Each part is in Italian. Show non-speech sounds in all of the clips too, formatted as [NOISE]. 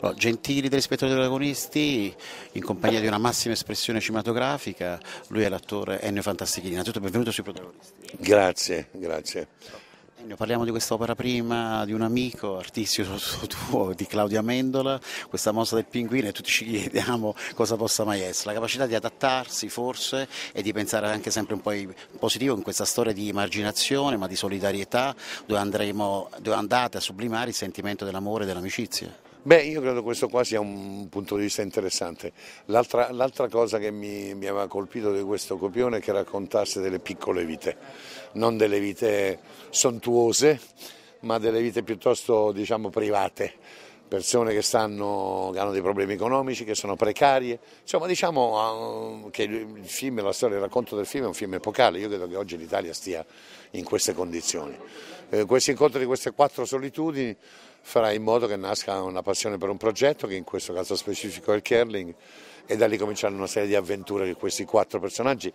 Allora, gentili telespettatori protagonisti, in compagnia di una massima espressione cinematografica, lui è l'attore Ennio Fantastichini. Innanzitutto benvenuto sui protagonisti. Grazie, grazie. Ennio, parliamo di quest'opera prima di un amico artistico [LAUGHS] tuo, di Claudia Mendola, questa mossa del pinguino e tutti ci chiediamo cosa possa mai essere. La capacità di adattarsi forse e di pensare anche sempre un po' in positivo in questa storia di emarginazione ma di solidarietà dove, andremo, dove andate a sublimare il sentimento dell'amore e dell'amicizia. Beh, io credo che questo qua sia un punto di vista interessante. L'altra, cosa che mi, mi, aveva colpito di questo copione è che raccontasse delle piccole vite, non delle vite sontuose, ma delle vite piuttosto diciamo, private persone che, stanno, che, hanno dei problemi economici, che sono precarie, insomma diciamo uh, che il film, la storia, il racconto del film è un film epocale, io credo che oggi l'Italia stia in queste condizioni. Eh, questo incontro di queste quattro solitudini farà in modo che nasca una passione per un progetto che in questo caso specifico è il curling e da lì cominciare una serie di avventure che questi quattro personaggi,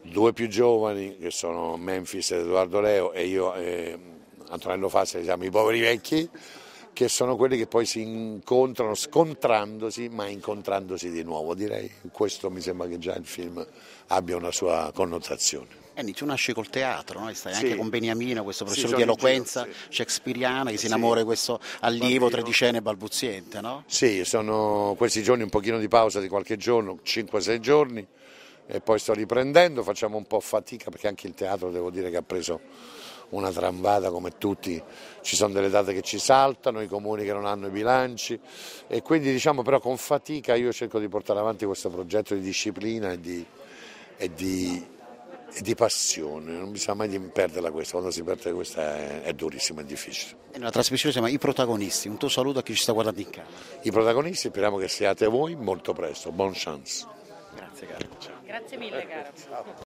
due più giovani che sono Memphis ed Edoardo Leo e io e Antonello Fassa, siamo i poveri vecchi, che sono quelli che poi si incontrano scontrandosi ma incontrandosi di nuovo. Direi questo mi sembra che già il film abbia una sua connotazione. Anni, tu nasci col teatro, no? stai sì. anche con Beniamino, questo professore sì, di eloquenza giro, sì. shakespeariana che si innamora di questo allievo tredicenne balbuziente, no? Sì, sono questi giorni un pochino di pausa di qualche giorno, 5-6 giorni e poi sto riprendendo, facciamo un po' fatica perché anche il teatro devo dire che ha preso una tramvata come tutti, ci sono delle date che ci saltano, i comuni che non hanno i bilanci e quindi diciamo però con fatica io cerco di portare avanti questo progetto di disciplina e di, e di e di passione, non bisogna mai perderla questa, quando si perde questa è, è durissimo, è difficile. E nella trasmissione si chiama I protagonisti, un tuo saluto a chi ci sta guardando in casa. I protagonisti speriamo che siate voi molto presto, buon chance. Grazie caro. Ciao. Grazie mille caro.